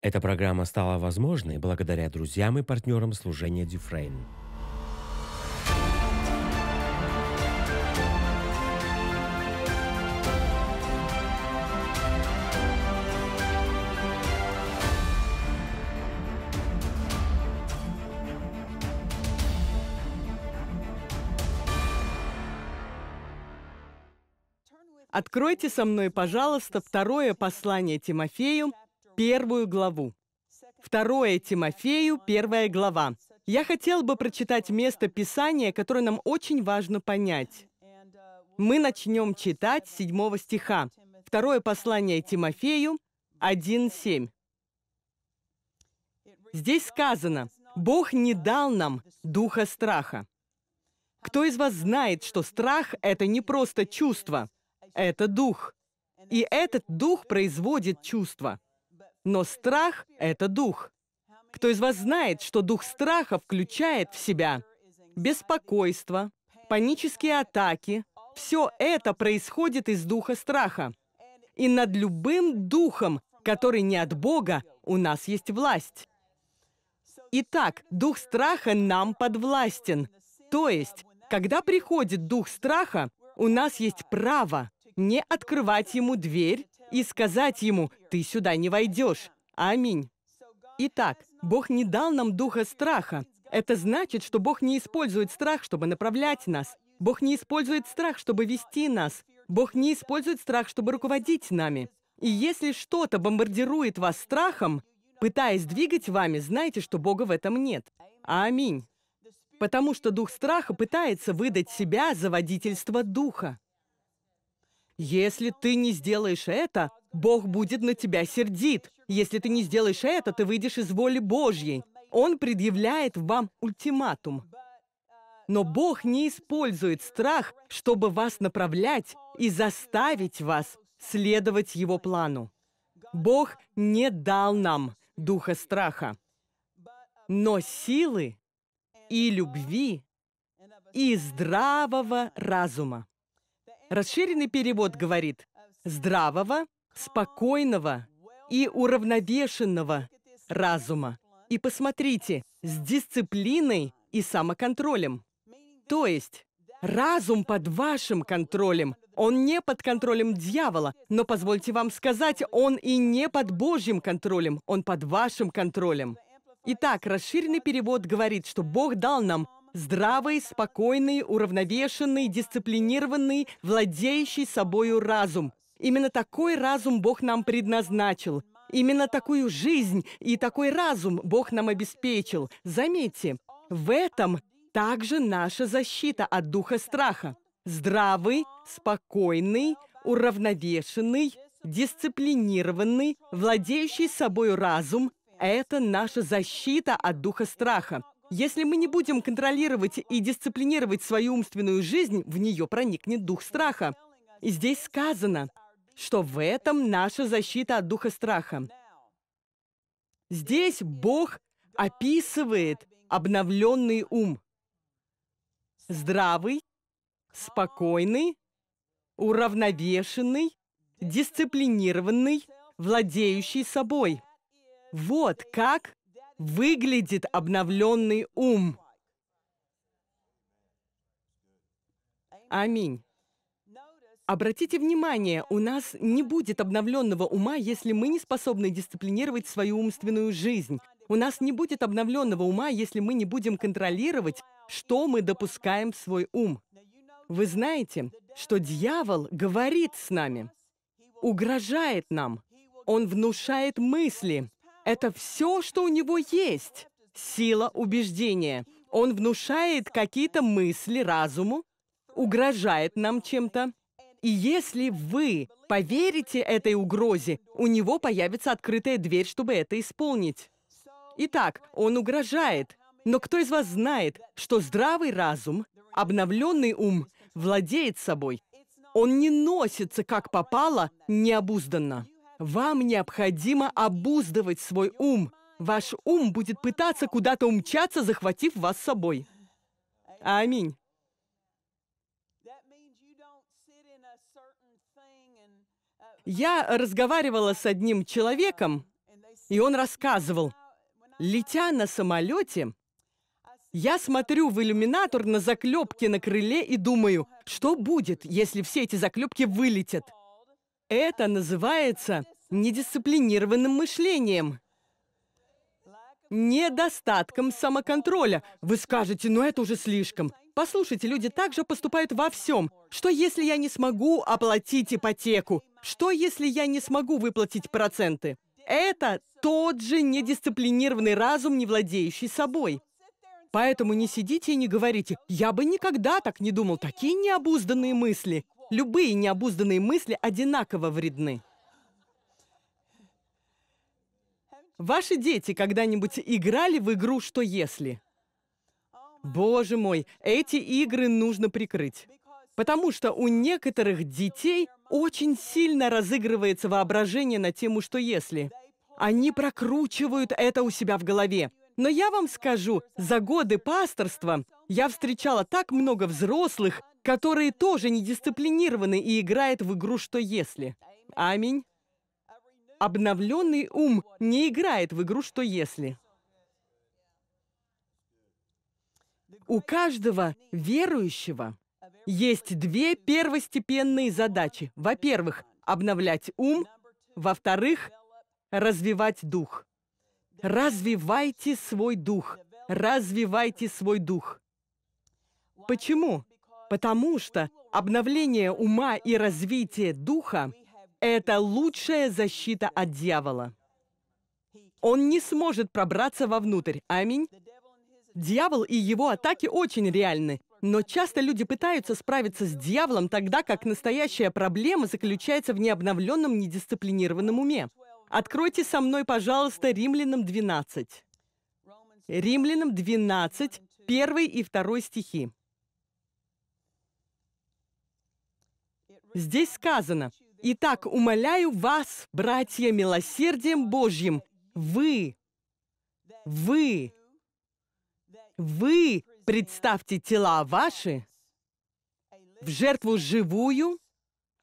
Эта программа стала возможной благодаря друзьям и партнерам служения Дюфрейн. Откройте со мной, пожалуйста, второе послание Тимофею, первую главу. Второе Тимофею, первая глава. Я хотел бы прочитать место Писания, которое нам очень важно понять. Мы начнем читать седьмого стиха. Второе послание Тимофею, 1.7. Здесь сказано, «Бог не дал нам духа страха». Кто из вас знает, что страх — это не просто чувство, это дух. И этот дух производит чувство. Но страх — это дух. Кто из вас знает, что дух страха включает в себя беспокойство, панические атаки? Все это происходит из духа страха. И над любым духом, который не от Бога, у нас есть власть. Итак, дух страха нам подвластен. То есть, когда приходит дух страха, у нас есть право не открывать ему дверь и сказать ему «ты сюда не войдешь». Аминь. Итак, Бог не дал нам духа страха. Это значит, что Бог не использует страх, чтобы направлять нас. Бог не использует страх, чтобы вести нас. Бог не использует страх, чтобы руководить нами. И если что-то бомбардирует вас страхом, пытаясь двигать вами, знайте, что Бога в этом нет. Аминь. Потому что дух страха пытается выдать себя за водительство духа. Если ты не сделаешь это, Бог будет на тебя сердит. Если ты не сделаешь это, ты выйдешь из воли Божьей. Он предъявляет вам ультиматум. Но Бог не использует страх, чтобы вас направлять и заставить вас следовать Его плану. Бог не дал нам духа страха, но силы и любви и здравого разума. Расширенный перевод говорит «здравого, спокойного и уравновешенного разума». И посмотрите, с дисциплиной и самоконтролем. То есть, разум под вашим контролем. Он не под контролем дьявола, но позвольте вам сказать, он и не под Божьим контролем, он под вашим контролем. Итак, расширенный перевод говорит, что Бог дал нам Здравый, спокойный, уравновешенный, дисциплинированный, владеющий собою разум. Именно такой разум Бог нам предназначил. Именно такую жизнь и такой разум Бог нам обеспечил. Заметьте, в этом также наша защита от духа страха. Здравый, спокойный, уравновешенный, дисциплинированный, владеющий собой разум – это наша защита от духа страха. Если мы не будем контролировать и дисциплинировать свою умственную жизнь, в нее проникнет дух страха. И здесь сказано, что в этом наша защита от духа страха. Здесь Бог описывает обновленный ум. Здравый, спокойный, уравновешенный, дисциплинированный, владеющий собой. Вот как выглядит обновленный ум. Аминь. Обратите внимание, у нас не будет обновленного ума, если мы не способны дисциплинировать свою умственную жизнь. У нас не будет обновленного ума, если мы не будем контролировать, что мы допускаем в свой ум. Вы знаете, что дьявол говорит с нами, угрожает нам, он внушает мысли, это все, что у него есть. Сила убеждения. Он внушает какие-то мысли разуму, угрожает нам чем-то. И если вы поверите этой угрозе, у него появится открытая дверь, чтобы это исполнить. Итак, он угрожает. Но кто из вас знает, что здравый разум, обновленный ум, владеет собой? Он не носится, как попало, необузданно. Вам необходимо обуздывать свой ум. Ваш ум будет пытаться куда-то умчаться, захватив вас с собой. Аминь. Я разговаривала с одним человеком, И он рассказывал, летя на самолете, я смотрю в иллюминатор на заклепки на крыле и думаю, что будет, если все эти заклепки вылетят. Это называется недисциплинированным мышлением. Недостатком самоконтроля. Вы скажете, ну это уже слишком. Послушайте, люди также поступают во всем. Что если я не смогу оплатить ипотеку? Что если я не смогу выплатить проценты? Это тот же недисциплинированный разум, не владеющий собой. Поэтому не сидите и не говорите, я бы никогда так не думал, такие необузданные мысли. Любые необузданные мысли одинаково вредны. Ваши дети когда-нибудь играли в игру «Что если»? Боже мой, эти игры нужно прикрыть. Потому что у некоторых детей очень сильно разыгрывается воображение на тему «Что если?». Они прокручивают это у себя в голове. Но я вам скажу, за годы пасторства я встречала так много взрослых, которые тоже недисциплинированы и играют в игру «Что если?». Аминь. Обновленный ум не играет в игру «Что если?». У каждого верующего есть две первостепенные задачи. Во-первых, обновлять ум. Во-вторых, развивать дух. Развивайте свой дух. Развивайте свой дух. Почему? Потому что обновление ума и развитие духа – это лучшая защита от дьявола. Он не сможет пробраться вовнутрь. Аминь. Дьявол и его атаки очень реальны, но часто люди пытаются справиться с дьяволом тогда, как настоящая проблема заключается в необновленном, недисциплинированном уме. Откройте со мной, пожалуйста, Римлянам 12. Римлянам 12, 1 и 2 стихи. Здесь сказано, «Итак, умоляю вас, братья, милосердием Божьим, вы, вы, вы представьте тела ваши в жертву живую,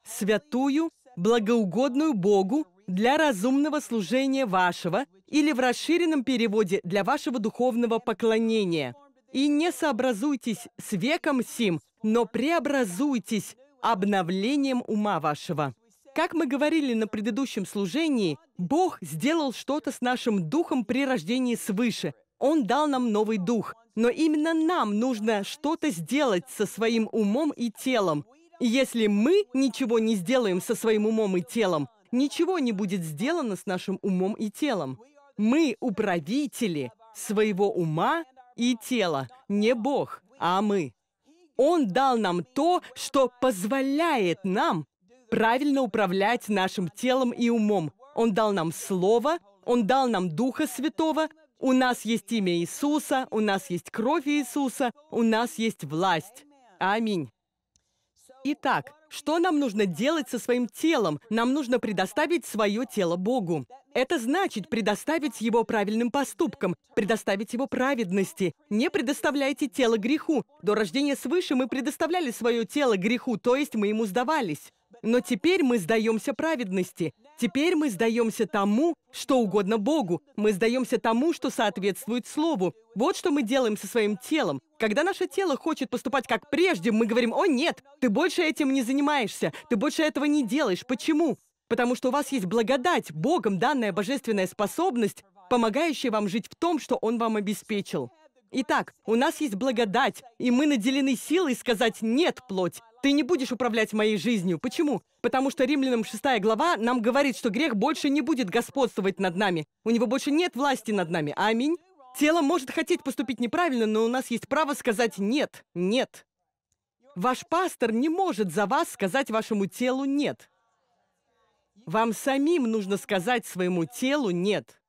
святую, благоугодную Богу для разумного служения вашего или в расширенном переводе для вашего духовного поклонения. И не сообразуйтесь с веком сим, но преобразуйтесь обновлением ума вашего. Как мы говорили на предыдущем служении, Бог сделал что-то с нашим духом при рождении свыше. Он дал нам новый дух – но именно нам нужно что-то сделать со своим умом и телом. И если мы ничего не сделаем со своим умом и телом, ничего не будет сделано с нашим умом и телом. Мы управители своего ума и тела, не Бог, а мы. Он дал нам то, что позволяет нам правильно управлять нашим телом и умом. Он дал нам Слово, Он дал нам Духа Святого, у нас есть имя Иисуса, у нас есть кровь Иисуса, у нас есть власть. Аминь. Итак, что нам нужно делать со своим телом? Нам нужно предоставить свое тело Богу. Это значит предоставить его правильным поступкам, предоставить его праведности. Не предоставляйте тело греху. До рождения свыше мы предоставляли свое тело греху, то есть мы ему сдавались. Но теперь мы сдаемся праведности. Теперь мы сдаемся тому, что угодно Богу. Мы сдаемся тому, что соответствует Слову. Вот что мы делаем со своим телом. Когда наше тело хочет поступать как прежде, мы говорим, «О, нет, ты больше этим не занимаешься, ты больше этого не делаешь». Почему? Потому что у вас есть благодать, Богом данная божественная способность, помогающая вам жить в том, что Он вам обеспечил. Итак, у нас есть благодать, и мы наделены силой сказать «нет, плоть». Ты не будешь управлять моей жизнью. Почему? Потому что Римлянам 6 глава нам говорит, что грех больше не будет господствовать над нами. У него больше нет власти над нами. Аминь. Тело может хотеть поступить неправильно, но у нас есть право сказать «нет, нет». Ваш пастор не может за вас сказать вашему телу «нет». Вам самим нужно сказать своему телу «нет».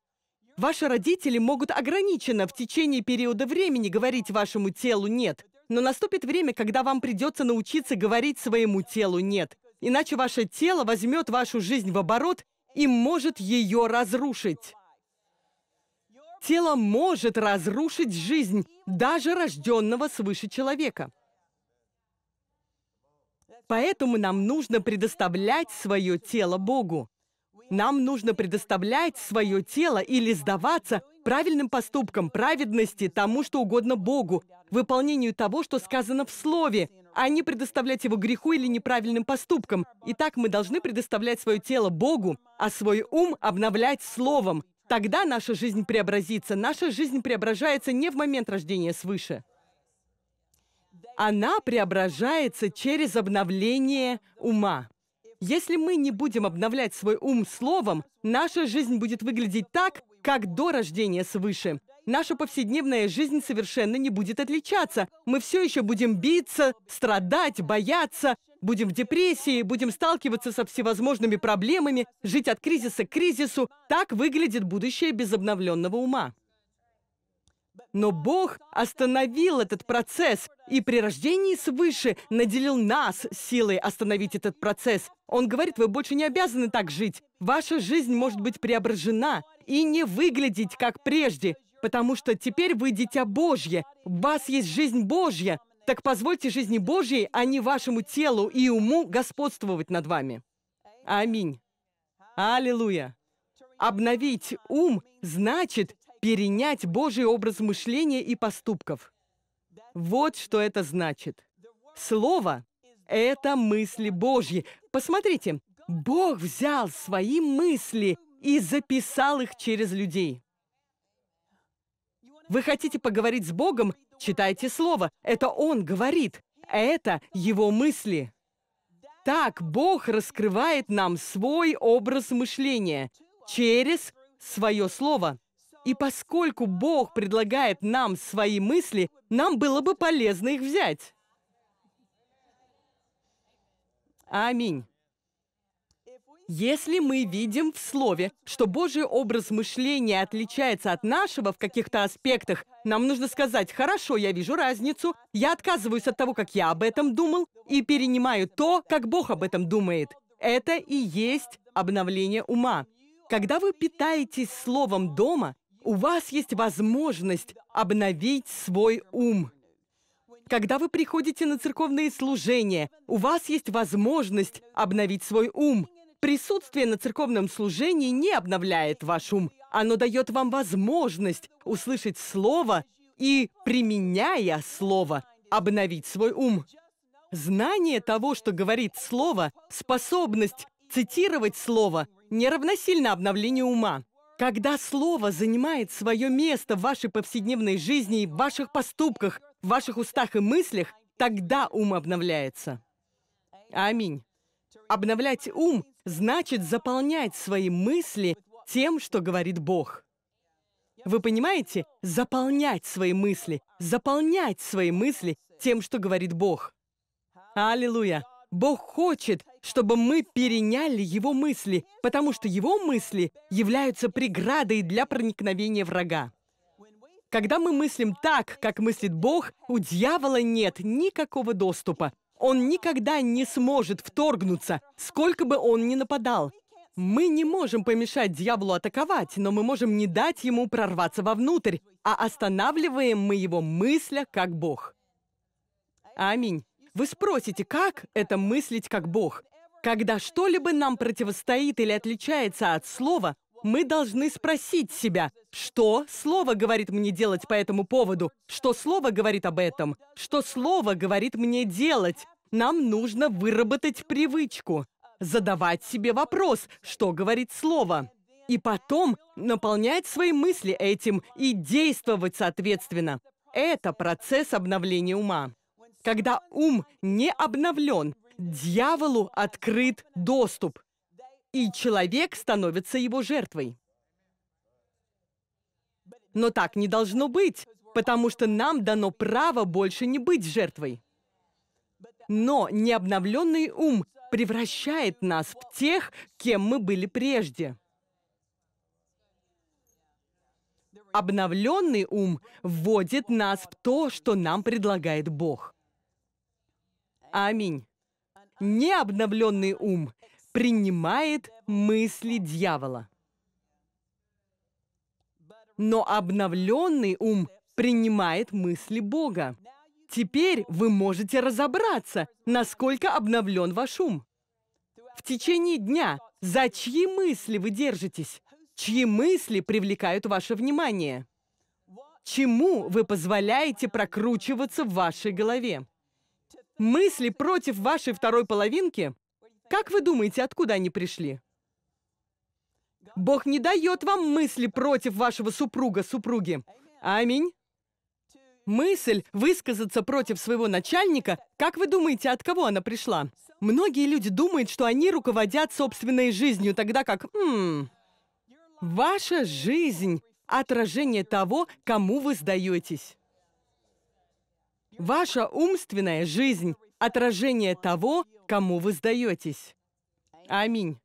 Ваши родители могут ограниченно в течение периода времени говорить вашему телу «нет», но наступит время, когда вам придется научиться говорить своему телу «нет». Иначе ваше тело возьмет вашу жизнь в оборот и может ее разрушить. Тело может разрушить жизнь даже рожденного свыше человека. Поэтому нам нужно предоставлять свое тело Богу. Нам нужно предоставлять свое тело или сдаваться правильным поступкам, праведности, тому, что угодно Богу, выполнению того, что сказано в Слове, а не предоставлять его греху или неправильным поступкам. Итак, мы должны предоставлять свое тело Богу, а свой ум обновлять Словом. Тогда наша жизнь преобразится. Наша жизнь преображается не в момент рождения свыше. Она преображается через обновление ума. Если мы не будем обновлять свой ум словом, наша жизнь будет выглядеть так, как до рождения свыше. Наша повседневная жизнь совершенно не будет отличаться. Мы все еще будем биться, страдать, бояться, будем в депрессии, будем сталкиваться со всевозможными проблемами, жить от кризиса к кризису. Так выглядит будущее без обновленного ума. Но Бог остановил этот процесс и при рождении свыше наделил нас силой остановить этот процесс. Он говорит, вы больше не обязаны так жить. Ваша жизнь может быть преображена и не выглядеть как прежде, потому что теперь вы дитя Божье, у вас есть жизнь Божья. Так позвольте жизни Божьей, а не вашему телу и уму господствовать над вами. Аминь. Аллилуйя. Обновить ум значит перенять Божий образ мышления и поступков. Вот что это значит. Слово — это мысли Божьи. Посмотрите, Бог взял свои мысли и записал их через людей. Вы хотите поговорить с Богом? Читайте Слово. Это Он говорит. Это Его мысли. Так Бог раскрывает нам свой образ мышления через свое Слово. И поскольку Бог предлагает нам свои мысли, нам было бы полезно их взять. Аминь. Если мы видим в Слове, что Божий образ мышления отличается от нашего в каких-то аспектах, нам нужно сказать, хорошо, я вижу разницу, я отказываюсь от того, как я об этом думал, и перенимаю то, как Бог об этом думает. Это и есть обновление ума. Когда вы питаетесь Словом дома, у вас есть возможность обновить свой ум. Когда вы приходите на церковные служения, у вас есть возможность обновить свой ум. Присутствие на церковном служении не обновляет ваш ум. Оно дает вам возможность услышать Слово и, применяя Слово, обновить свой ум. Знание того, что говорит Слово, способность цитировать Слово, не равносильно обновлению ума. Когда слово занимает свое место в вашей повседневной жизни в ваших поступках, в ваших устах и мыслях, тогда ум обновляется. Аминь. Обновлять ум значит заполнять свои мысли тем, что говорит Бог. Вы понимаете? Заполнять свои мысли, заполнять свои мысли тем, что говорит Бог. Аллилуйя! Бог хочет, чтобы мы переняли Его мысли, потому что Его мысли являются преградой для проникновения врага. Когда мы мыслим так, как мыслит Бог, у дьявола нет никакого доступа. Он никогда не сможет вторгнуться, сколько бы он ни нападал. Мы не можем помешать дьяволу атаковать, но мы можем не дать ему прорваться вовнутрь, а останавливаем мы его мысля как Бог. Аминь. Вы спросите, как это мыслить как Бог? Когда что-либо нам противостоит или отличается от слова, мы должны спросить себя, что слово говорит мне делать по этому поводу, что слово говорит об этом, что слово говорит мне делать. Нам нужно выработать привычку, задавать себе вопрос, что говорит слово, и потом наполнять свои мысли этим и действовать соответственно. Это процесс обновления ума. Когда ум не обновлен, дьяволу открыт доступ, и человек становится его жертвой. Но так не должно быть, потому что нам дано право больше не быть жертвой. Но необновленный ум превращает нас в тех, кем мы были прежде. Обновленный ум вводит нас в то, что нам предлагает Бог. Аминь. Необновленный ум принимает мысли дьявола. Но обновленный ум принимает мысли Бога. Теперь вы можете разобраться, насколько обновлен ваш ум. В течение дня За чьи мысли вы держитесь? Чьи мысли привлекают ваше внимание? Чему вы позволяете прокручиваться в вашей голове? Мысли против вашей второй половинки? Как вы думаете, откуда они пришли? Бог не дает вам мысли против вашего супруга, супруги. Аминь. Мысль высказаться против своего начальника, как вы думаете, от кого она пришла? Многие люди думают, что они руководят собственной жизнью, тогда как, м ваша жизнь — отражение того, кому вы сдаетесь. Ваша умственная жизнь — отражение того, кому вы сдаетесь. Аминь.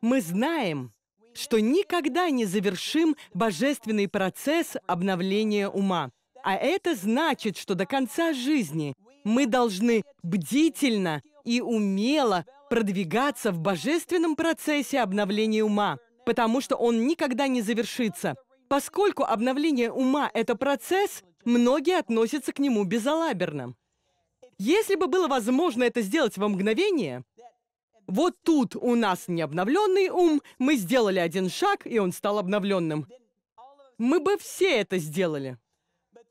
Мы знаем, что никогда не завершим божественный процесс обновления ума. А это значит, что до конца жизни мы должны бдительно и умело продвигаться в божественном процессе обновления ума, потому что он никогда не завершится. Поскольку обновление ума — это процесс, многие относятся к нему безалаберно. Если бы было возможно это сделать во мгновение, вот тут у нас необновленный ум, мы сделали один шаг, и он стал обновленным. Мы бы все это сделали.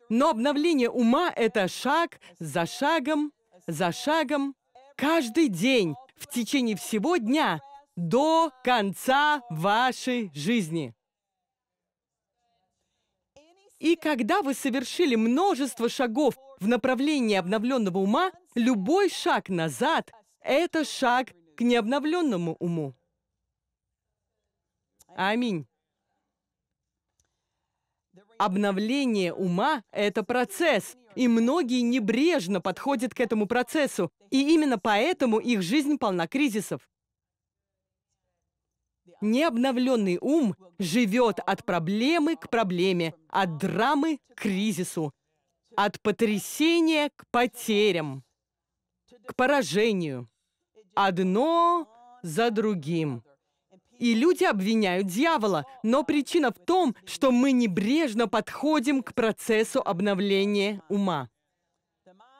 Но обновление ума — это шаг за шагом, за шагом, каждый день, в течение всего дня, до конца вашей жизни. И когда вы совершили множество шагов в направлении обновленного ума, любой шаг назад — это шаг к необновленному уму. Аминь. Обновление ума — это процесс, и многие небрежно подходят к этому процессу, и именно поэтому их жизнь полна кризисов. Необновленный ум живет от проблемы к проблеме, от драмы к кризису, от потрясения к потерям, к поражению. Одно за другим. И люди обвиняют дьявола, но причина в том, что мы небрежно подходим к процессу обновления ума.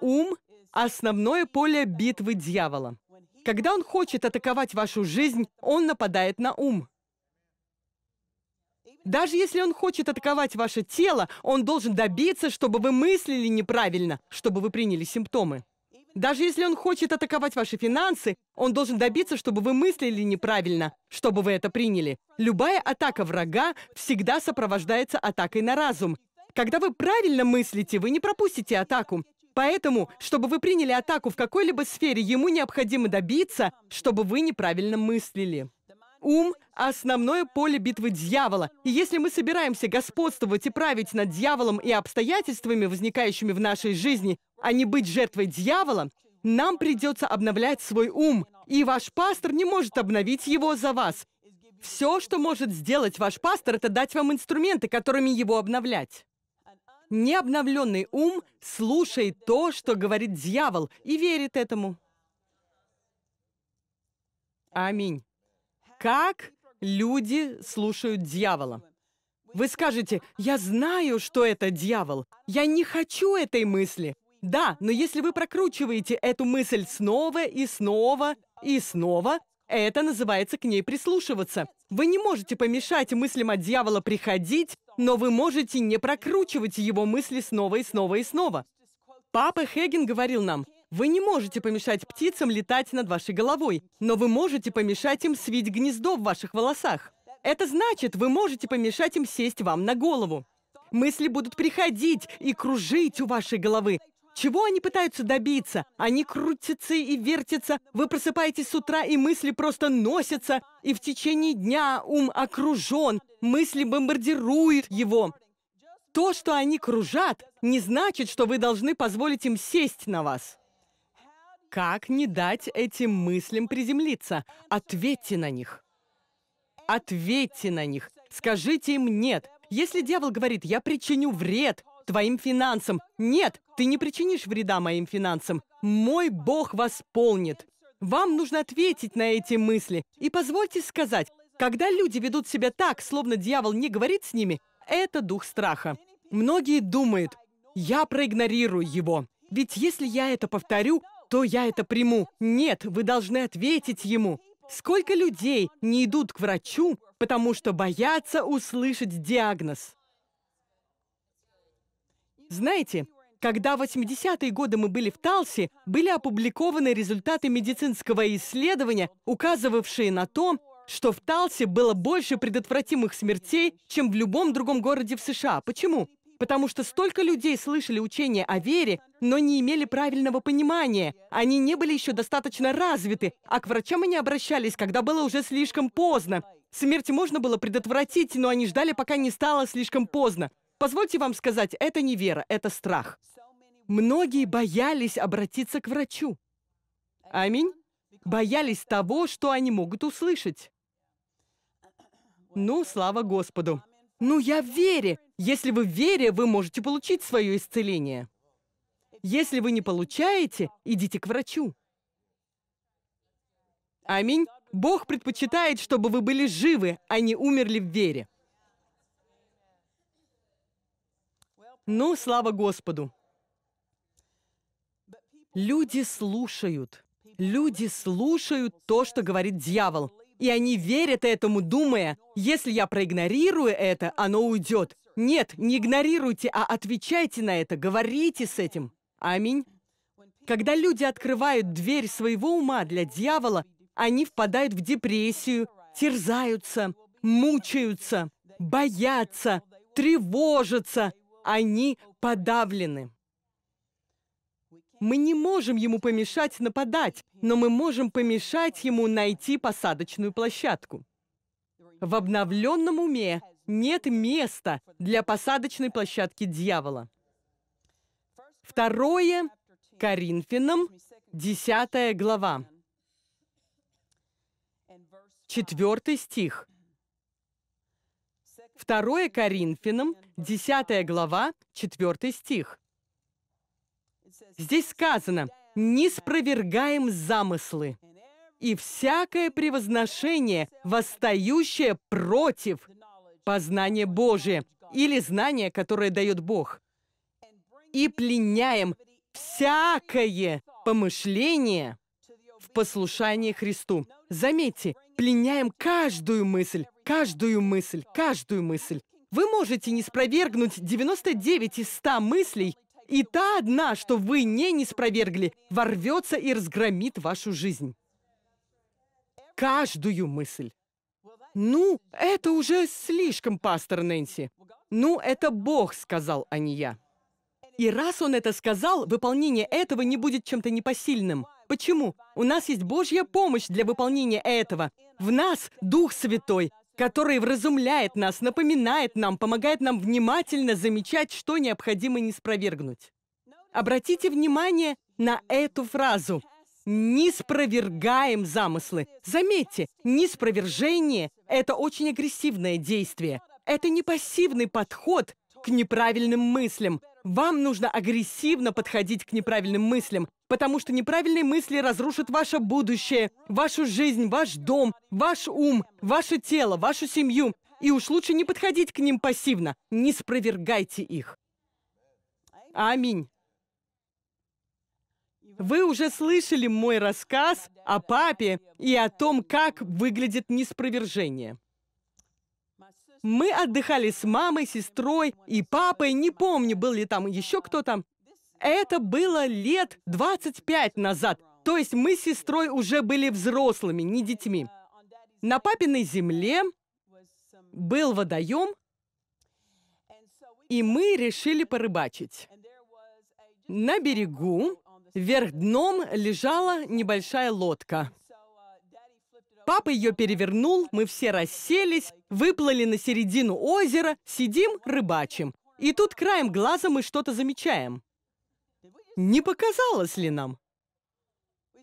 Ум — основное поле битвы дьявола. Когда он хочет атаковать вашу жизнь, он нападает на ум. Даже если он хочет атаковать ваше тело, он должен добиться, чтобы вы мыслили неправильно, чтобы вы приняли симптомы. Даже если он хочет атаковать ваши финансы, он должен добиться, чтобы вы мыслили неправильно, чтобы вы это приняли. Любая атака врага всегда сопровождается атакой на разум. Когда вы правильно мыслите, вы не пропустите атаку. Поэтому, чтобы вы приняли атаку в какой-либо сфере, ему необходимо добиться, чтобы вы неправильно мыслили. Ум — основное поле битвы дьявола. И если мы собираемся господствовать и править над дьяволом и обстоятельствами, возникающими в нашей жизни, а не быть жертвой дьявола, нам придется обновлять свой ум, и ваш пастор не может обновить его за вас. Все, что может сделать ваш пастор, это дать вам инструменты, которыми его обновлять. Необновленный ум слушает то, что говорит дьявол, и верит этому. Аминь. Как люди слушают дьявола? Вы скажете, я знаю, что это дьявол. Я не хочу этой мысли. Да, но если вы прокручиваете эту мысль снова и снова и снова, это называется к ней прислушиваться. Вы не можете помешать мыслям от дьявола приходить, но вы можете не прокручивать его мысли снова и снова и снова. Папа Хеген говорил нам, вы не можете помешать птицам летать над вашей головой, но вы можете помешать им свить гнездо в ваших волосах. Это значит, вы можете помешать им сесть вам на голову. Мысли будут приходить и кружить у вашей головы, чего они пытаются добиться? Они крутятся и вертятся. Вы просыпаетесь с утра, и мысли просто носятся. И в течение дня ум окружен. Мысли бомбардируют его. То, что они кружат, не значит, что вы должны позволить им сесть на вас. Как не дать этим мыслям приземлиться? Ответьте на них. Ответьте на них. Скажите им «нет». Если дьявол говорит «я причиню вред», твоим финансам. Нет, ты не причинишь вреда моим финансам. Мой Бог восполнит. Вам нужно ответить на эти мысли. И позвольте сказать, когда люди ведут себя так, словно дьявол не говорит с ними, это дух страха. Многие думают, я проигнорирую его. Ведь если я это повторю, то я это приму. Нет, вы должны ответить ему. Сколько людей не идут к врачу, потому что боятся услышать диагноз? Знаете, когда в 80-е годы мы были в Талсе, были опубликованы результаты медицинского исследования, указывавшие на то, что в Талсе было больше предотвратимых смертей, чем в любом другом городе в США. Почему? Потому что столько людей слышали учения о вере, но не имели правильного понимания. Они не были еще достаточно развиты, а к врачам они обращались, когда было уже слишком поздно. Смерть можно было предотвратить, но они ждали, пока не стало слишком поздно. Позвольте вам сказать, это не вера, это страх. Многие боялись обратиться к врачу. Аминь. Боялись того, что они могут услышать. Ну, слава Господу. Ну, я в вере. Если вы в вере, вы можете получить свое исцеление. Если вы не получаете, идите к врачу. Аминь. Бог предпочитает, чтобы вы были живы, а не умерли в вере. Ну, слава Господу. Люди слушают. Люди слушают то, что говорит дьявол. И они верят этому, думая, если я проигнорирую это, оно уйдет. Нет, не игнорируйте, а отвечайте на это, говорите с этим. Аминь. Когда люди открывают дверь своего ума для дьявола, они впадают в депрессию, терзаются, мучаются, боятся, тревожатся. Они подавлены. Мы не можем ему помешать нападать, но мы можем помешать ему найти посадочную площадку. В обновленном уме нет места для посадочной площадки дьявола. Второе Коринфянам, 10 глава. Четвертый стих. Второе Коринфянам, 10 глава, 4 стих. Здесь сказано, не спровергаем замыслы и всякое превозношение, восстающее против познания Божия или знания, которое дает Бог. И пленяем всякое помышление в послушании Христу. Заметьте, пленяем каждую мысль, каждую мысль, каждую мысль. Вы можете не спровергнуть 99 из 100 мыслей, и та одна, что вы не неспровергли, ворвется и разгромит вашу жизнь. Каждую мысль. Ну, это уже слишком, пастор Нэнси. Ну, это Бог сказал, а не я. И раз он это сказал, выполнение этого не будет чем-то непосильным. Почему? У нас есть Божья помощь для выполнения этого. В нас Дух Святой, который вразумляет нас, напоминает нам, помогает нам внимательно замечать, что необходимо не спровергнуть. Обратите внимание на эту фразу. «Не спровергаем замыслы». Заметьте, неспровержение – это очень агрессивное действие. Это не пассивный подход к неправильным мыслям. Вам нужно агрессивно подходить к неправильным мыслям, потому что неправильные мысли разрушат ваше будущее, вашу жизнь, ваш дом, ваш ум, ваше тело, вашу семью. И уж лучше не подходить к ним пассивно, не спровергайте их. Аминь. Вы уже слышали мой рассказ о папе и о том, как выглядит неспровержение. Мы отдыхали с мамой, сестрой и папой, не помню, был ли там еще кто-то. Это было лет 25 назад, то есть мы с сестрой уже были взрослыми, не детьми. На папиной земле был водоем, и мы решили порыбачить. На берегу вверх дном лежала небольшая лодка. Папа ее перевернул, мы все расселись, выплыли на середину озера, сидим, рыбачим. И тут краем глаза мы что-то замечаем. Не показалось ли нам?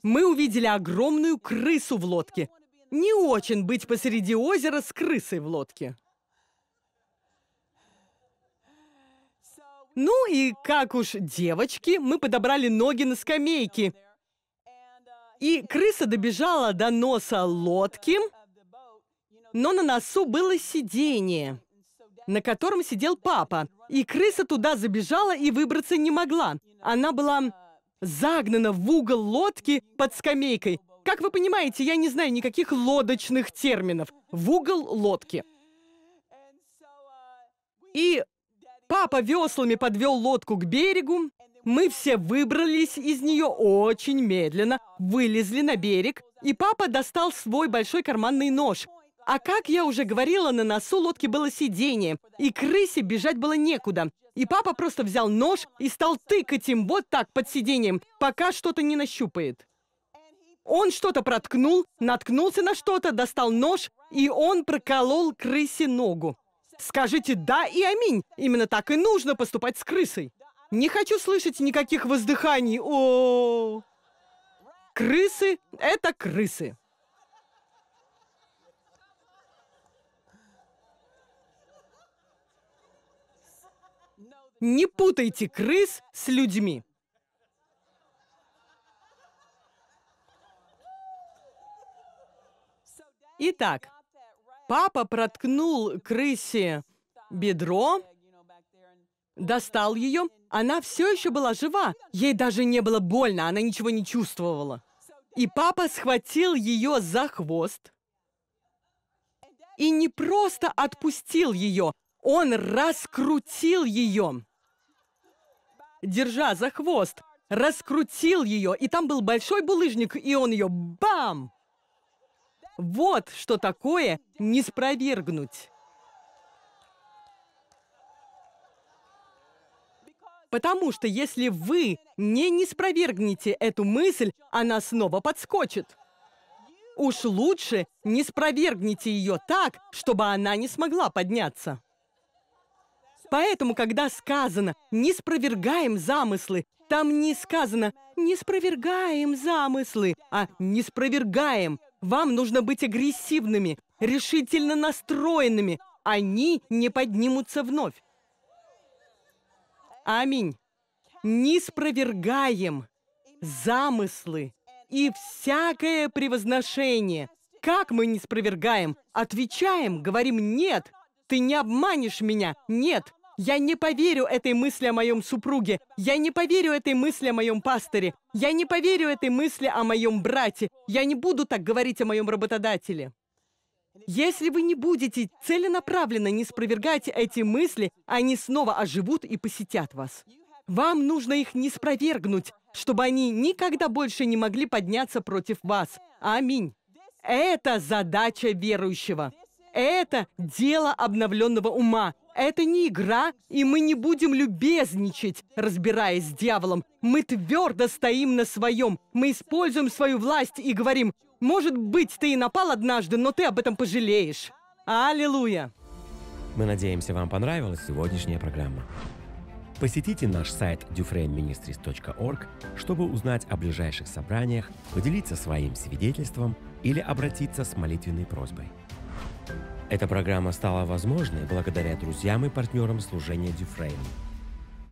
Мы увидели огромную крысу в лодке. Не очень быть посреди озера с крысой в лодке. Ну и как уж девочки, мы подобрали ноги на скамейке. И крыса добежала до носа лодки, но на носу было сиденье, на котором сидел папа. И крыса туда забежала и выбраться не могла. Она была загнана в угол лодки под скамейкой. Как вы понимаете, я не знаю никаких лодочных терминов. В угол лодки. И папа веслами подвел лодку к берегу. Мы все выбрались из нее очень медленно, вылезли на берег, и папа достал свой большой карманный нож. А как я уже говорила, на носу лодки было сиденье, и крысе бежать было некуда. И папа просто взял нож и стал тыкать им вот так под сиденьем, пока что-то не нащупает. Он что-то проткнул, наткнулся на что-то, достал нож, и он проколол крысе ногу. Скажите «да» и «аминь». Именно так и нужно поступать с крысой. Не хочу слышать никаких воздыханий. О, -о, -о. Крысы — это крысы. Не путайте крыс с людьми. Итак, папа проткнул крысе бедро, достал ее. Она все еще была жива. Ей даже не было больно, она ничего не чувствовала. И папа схватил ее за хвост и не просто отпустил ее, он раскрутил ее держа за хвост, раскрутил ее, и там был большой булыжник, и он ее бам! Вот что такое не спровергнуть. Потому что если вы не не спровергнете эту мысль, она снова подскочит. Уж лучше не спровергните ее так, чтобы она не смогла подняться. Поэтому, когда сказано «не спровергаем замыслы», там не сказано «не спровергаем замыслы», а «не спровергаем». Вам нужно быть агрессивными, решительно настроенными. Они не поднимутся вновь. Аминь. Не спровергаем замыслы и всякое превозношение. Как мы не спровергаем? Отвечаем, говорим «нет». Ты не обманешь меня. Нет, я не поверю этой мысли о моем супруге. Я не поверю этой мысли о моем пасторе. Я не поверю этой мысли о моем брате. Я не буду так говорить о моем работодателе. Если вы не будете целенаправленно не спровергать эти мысли, они снова оживут и посетят вас. Вам нужно их не спровергнуть, чтобы они никогда больше не могли подняться против вас. Аминь. Это задача верующего. Это дело обновленного ума. Это не игра, и мы не будем любезничать, разбираясь с дьяволом. Мы твердо стоим на своем. Мы используем свою власть и говорим, может быть, ты и напал однажды, но ты об этом пожалеешь. Аллилуйя! Мы надеемся, вам понравилась сегодняшняя программа. Посетите наш сайт dufraneministries.org, чтобы узнать о ближайших собраниях, поделиться своим свидетельством или обратиться с молитвенной просьбой. Эта программа стала возможной благодаря друзьям и партнерам служения Дюфрейм –